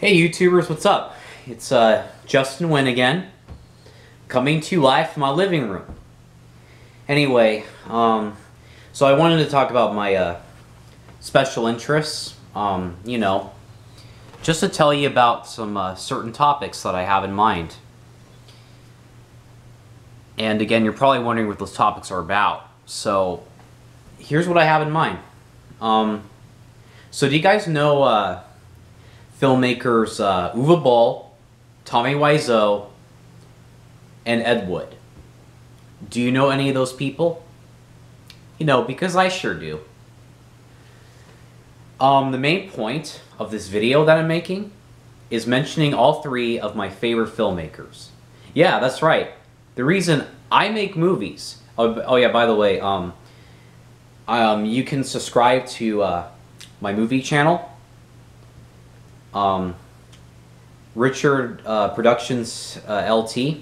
Hey YouTubers, what's up? It's uh, Justin Wynn again, coming to you live from my living room. Anyway, um, so I wanted to talk about my uh, special interests, um, you know, just to tell you about some uh, certain topics that I have in mind. And again, you're probably wondering what those topics are about. So, here's what I have in mind. Um, so do you guys know uh, filmmakers uh, Uwe Boll, Tommy Wiseau, and Ed Wood? Do you know any of those people? You know, because I sure do. Um, the main point of this video that I'm making is mentioning all three of my favorite filmmakers. Yeah, that's right. The reason I make movies. Oh, oh yeah, by the way, um, um, you can subscribe to uh, my movie channel. Um, Richard uh, Productions uh, LT.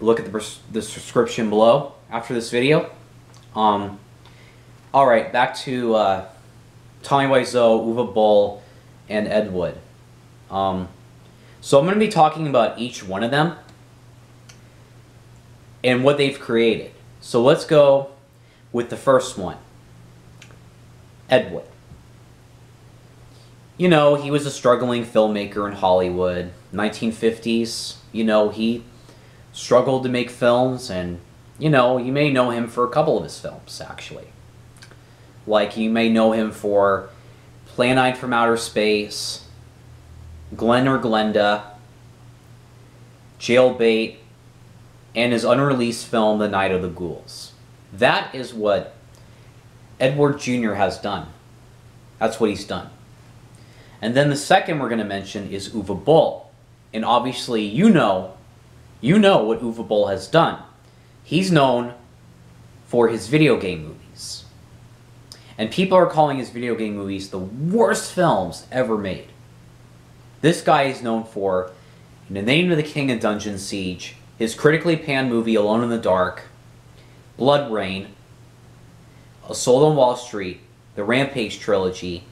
Look at the, the description below after this video. Um, all right, back to uh, Tommy Wiseau, Uwe Boll, and Ed Wood. Um, so I'm going to be talking about each one of them and what they've created. So let's go with the first one. Ed Wood. You know, he was a struggling filmmaker in Hollywood, 1950s. You know, he struggled to make films, and, you know, you may know him for a couple of his films, actually. Like, you may know him for Plan 9 from Outer Space, Glen or Glenda, Jailbait, and his unreleased film, The Night of the Ghouls. That is what Edward Jr. has done. That's what he's done. And then the second we're going to mention is Uwe Boll. And obviously you know, you know what Uwe Boll has done. He's known for his video game movies. And people are calling his video game movies the worst films ever made. This guy is known for In the Name of the King and Dungeon Siege, his critically panned movie Alone in the Dark, BloodRayne, Assault on Wall Street, the Rampage trilogy,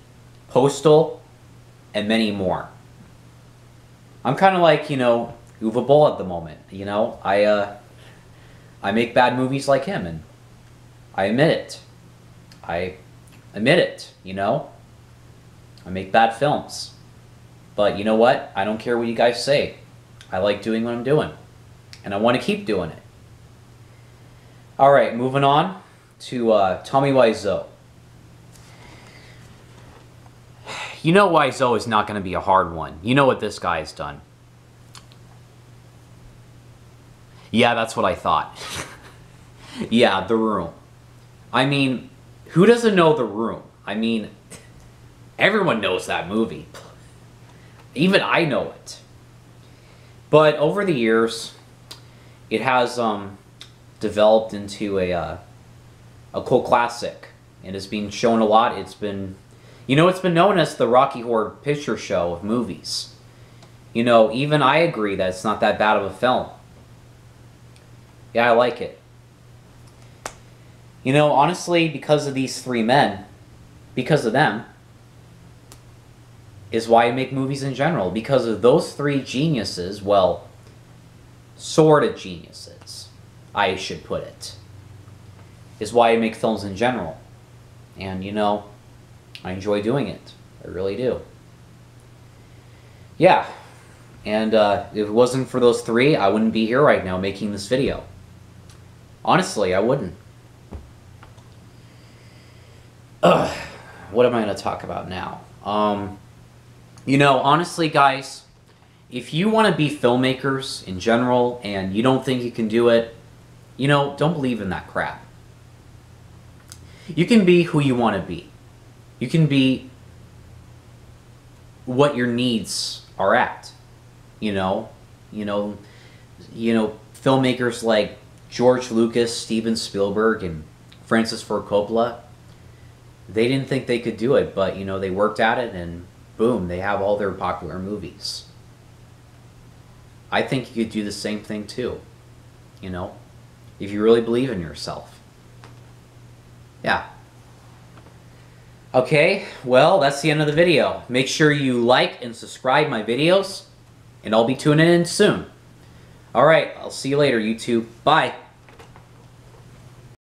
Postal, and many more. I'm kind of like, you know, Uwe Boll at the moment. You know, I, uh, I make bad movies like him, and I admit it. I admit it, you know? I make bad films. But you know what? I don't care what you guys say. I like doing what I'm doing. And I want to keep doing it. Alright, moving on to uh, Tommy Wiseau. You know Wiseau is not going to be a hard one. You know what this guy has done. Yeah, that's what I thought. yeah, The Room. I mean, who doesn't know The Room? I mean, everyone knows that movie. Even I know it. But over the years, it has um, developed into a, uh, a cult classic and is being shown a lot. It's been, you know, it's been known as the Rocky Horror Picture Show of movies. You know, even I agree that it's not that bad of a film. Yeah, I like it. You know, honestly, because of these three men, because of them, is why I make movies in general. Because of those three geniuses, well, sort of geniuses, I should put it, is why I make films in general. And, you know, I enjoy doing it. I really do. Yeah. And uh, if it wasn't for those three, I wouldn't be here right now making this video. Honestly, I wouldn't. Ugh. What am I going to talk about now? Um, you know, honestly, guys, if you want to be filmmakers in general and you don't think you can do it, you know, don't believe in that crap. You can be who you want to be. You can be what your needs are at. You know, you know, you know, filmmakers like George Lucas, Steven Spielberg, and Francis Ford Coppola, they didn't think they could do it, but you know, they worked at it and boom, they have all their popular movies. I think you could do the same thing too. You know, if you really believe in yourself. Yeah. Okay, well, that's the end of the video. Make sure you like and subscribe my videos, and I'll be tuning in soon. Alright, I'll see you later, YouTube. Bye.